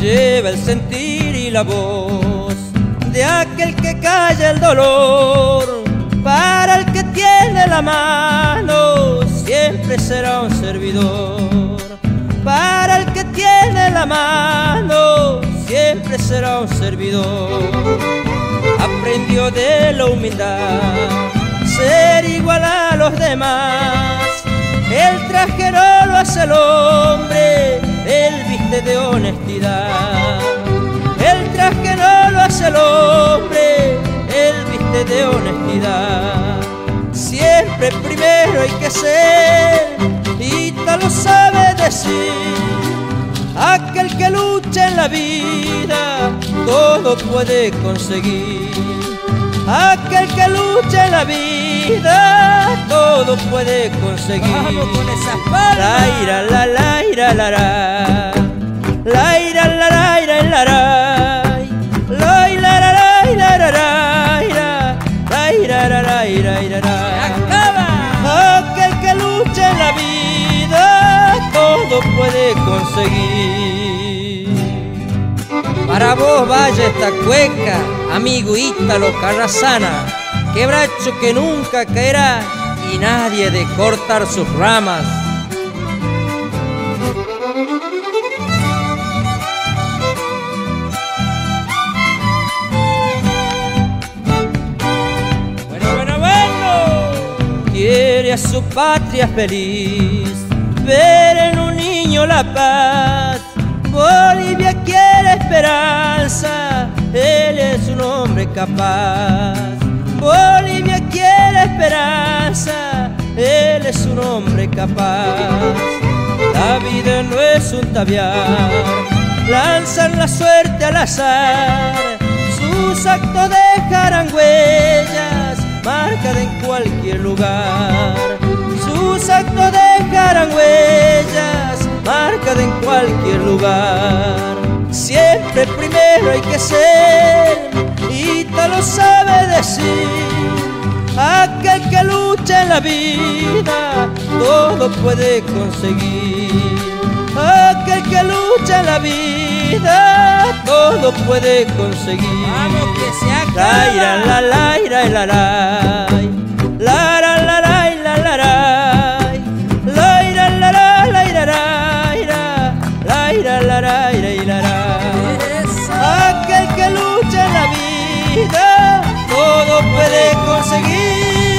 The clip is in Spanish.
Lleva el sentir y la voz de aquel que calla el dolor. Tiene la mano, siempre será un servidor. Para el que tiene la mano, siempre será un servidor. Aprendió de la humildad, ser igual a los demás. El traje no lo hace el hombre, Siempre primero hay que ser, y te lo sabe decir. Aquel que lucha en la vida, todo puede conseguir. Aquel que lucha en la vida, todo puede conseguir. Vamos con esas palmas. La ira, la la ira, la la. La ira, la la ira, la la. La ira, la la ira, la la. La ira, la la ira, la la. Conseguir. Para vos vaya esta cueca, amigo Ítalo Carrasana, quebracho que nunca caerá y nadie de cortar sus ramas. Bueno, bueno, bueno. Quiere a su patria feliz, ver en la paz. Bolivia quiere esperanza, él es un hombre capaz. Bolivia quiere esperanza, él es un hombre capaz. La vida no es un tabiar, lanzan la suerte al azar. Sus actos dejarán huellas, marcadas en cualquier lugar. Lugar. Siempre primero hay que ser, y te lo sabe decir. Aquel que lucha en la vida, todo puede conseguir. Aquel que lucha en la vida, todo puede conseguir. Vamos que se La ira, acaba. la la ira, la la la vida, todo puede conseguir.